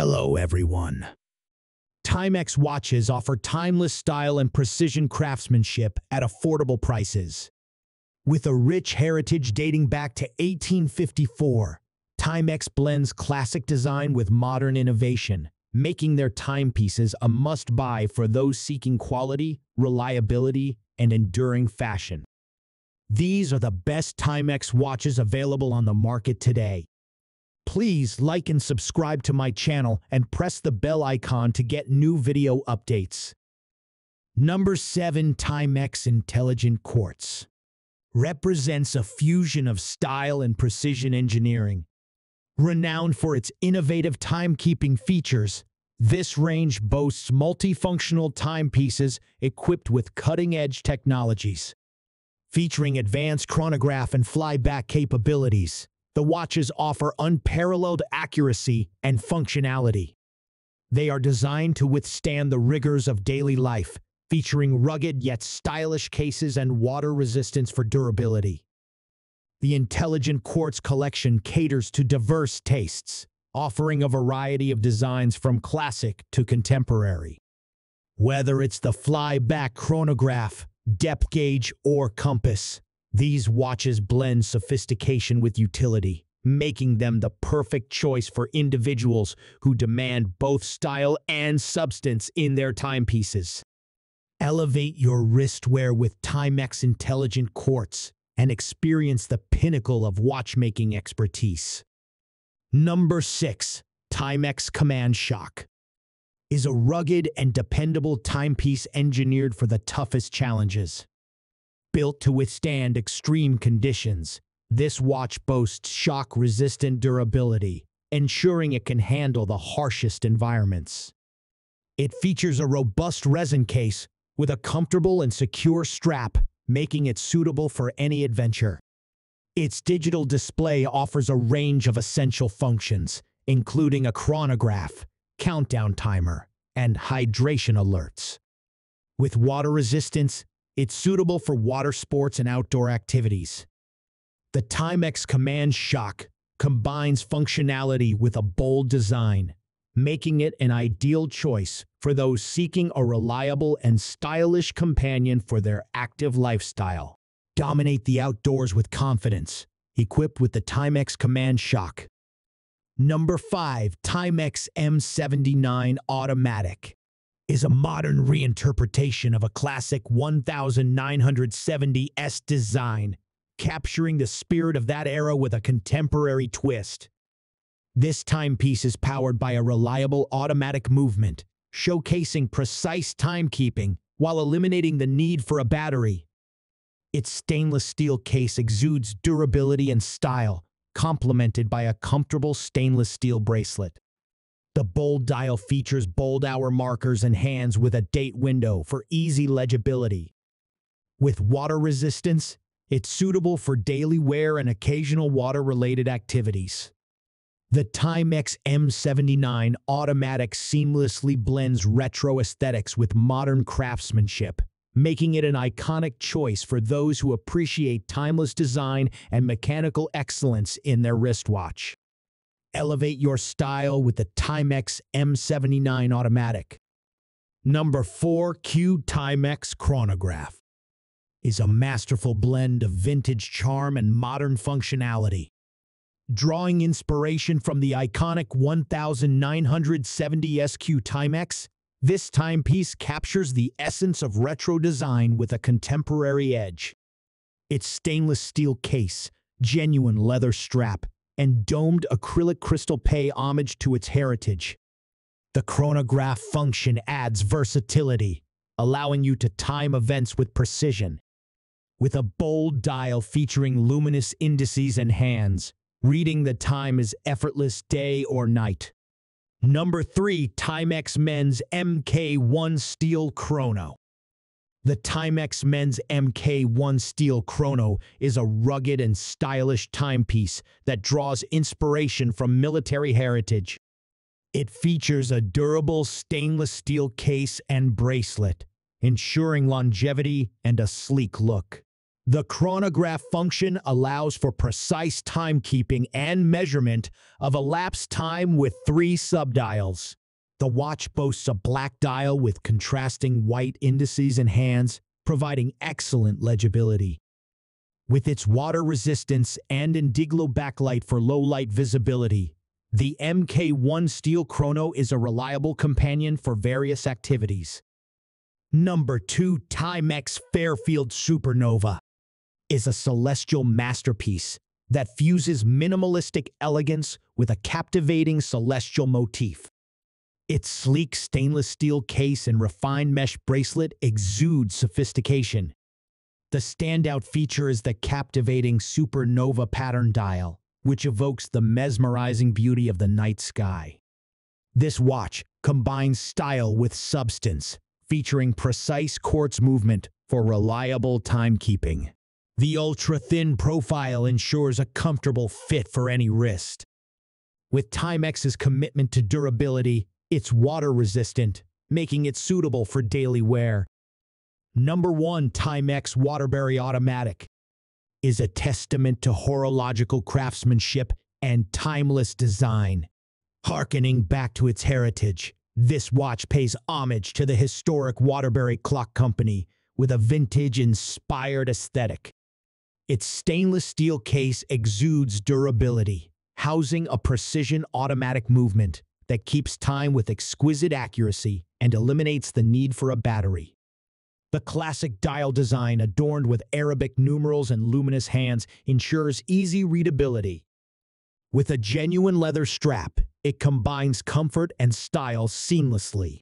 Hello, everyone. Timex watches offer timeless style and precision craftsmanship at affordable prices. With a rich heritage dating back to 1854, Timex blends classic design with modern innovation, making their timepieces a must-buy for those seeking quality, reliability, and enduring fashion. These are the best Timex watches available on the market today. Please like and subscribe to my channel and press the bell icon to get new video updates. Number 7 Timex Intelligent Quartz represents a fusion of style and precision engineering. Renowned for its innovative timekeeping features, this range boasts multifunctional timepieces equipped with cutting-edge technologies. Featuring advanced chronograph and flyback capabilities, the watches offer unparalleled accuracy and functionality. They are designed to withstand the rigors of daily life, featuring rugged yet stylish cases and water resistance for durability. The Intelligent Quartz collection caters to diverse tastes, offering a variety of designs from classic to contemporary. Whether it's the flyback chronograph, depth gauge, or compass, these watches blend sophistication with utility, making them the perfect choice for individuals who demand both style and substance in their timepieces. Elevate your wristwear with Timex Intelligent Quartz and experience the pinnacle of watchmaking expertise. Number 6. Timex Command Shock is a rugged and dependable timepiece engineered for the toughest challenges. Built to withstand extreme conditions, this watch boasts shock-resistant durability, ensuring it can handle the harshest environments. It features a robust resin case with a comfortable and secure strap, making it suitable for any adventure. Its digital display offers a range of essential functions, including a chronograph, countdown timer, and hydration alerts. With water resistance, it's suitable for water sports and outdoor activities. The Timex Command Shock combines functionality with a bold design, making it an ideal choice for those seeking a reliable and stylish companion for their active lifestyle. Dominate the outdoors with confidence, equipped with the Timex Command Shock. Number 5. Timex M79 Automatic is a modern reinterpretation of a classic 1970S design, capturing the spirit of that era with a contemporary twist. This timepiece is powered by a reliable automatic movement, showcasing precise timekeeping while eliminating the need for a battery. Its stainless steel case exudes durability and style, complemented by a comfortable stainless steel bracelet. The bold dial features bold hour markers and hands with a date window for easy legibility. With water resistance, it's suitable for daily wear and occasional water-related activities. The Timex M79 Automatic seamlessly blends retro aesthetics with modern craftsmanship, making it an iconic choice for those who appreciate timeless design and mechanical excellence in their wristwatch. Elevate your style with the Timex M79 Automatic. Number 4 Q Timex Chronograph is a masterful blend of vintage charm and modern functionality drawing inspiration from the iconic 1970s Q Timex, this timepiece captures the essence of retro design with a contemporary edge. Its stainless steel case, genuine leather strap, and domed acrylic crystal pay homage to its heritage. The chronograph function adds versatility, allowing you to time events with precision. With a bold dial featuring luminous indices and hands, Reading the time is effortless day or night. Number 3. Timex Men's MK1 Steel Chrono The Timex Men's MK1 Steel Chrono is a rugged and stylish timepiece that draws inspiration from military heritage. It features a durable stainless steel case and bracelet, ensuring longevity and a sleek look. The chronograph function allows for precise timekeeping and measurement of elapsed time with three subdials. The watch boasts a black dial with contrasting white indices and hands, providing excellent legibility. With its water resistance and Indiglo backlight for low light visibility, the MK1 Steel Chrono is a reliable companion for various activities. Number 2 Timex Fairfield Supernova is a celestial masterpiece that fuses minimalistic elegance with a captivating celestial motif. Its sleek stainless steel case and refined mesh bracelet exude sophistication. The standout feature is the captivating supernova pattern dial, which evokes the mesmerizing beauty of the night sky. This watch combines style with substance, featuring precise quartz movement for reliable timekeeping. The ultra-thin profile ensures a comfortable fit for any wrist. With Timex's commitment to durability, it's water-resistant, making it suitable for daily wear. Number 1 Timex Waterbury Automatic is a testament to horological craftsmanship and timeless design. Harkening back to its heritage, this watch pays homage to the historic Waterbury Clock Company with a vintage-inspired aesthetic. Its stainless steel case exudes durability, housing a precision automatic movement that keeps time with exquisite accuracy and eliminates the need for a battery. The classic dial design adorned with Arabic numerals and luminous hands ensures easy readability. With a genuine leather strap, it combines comfort and style seamlessly.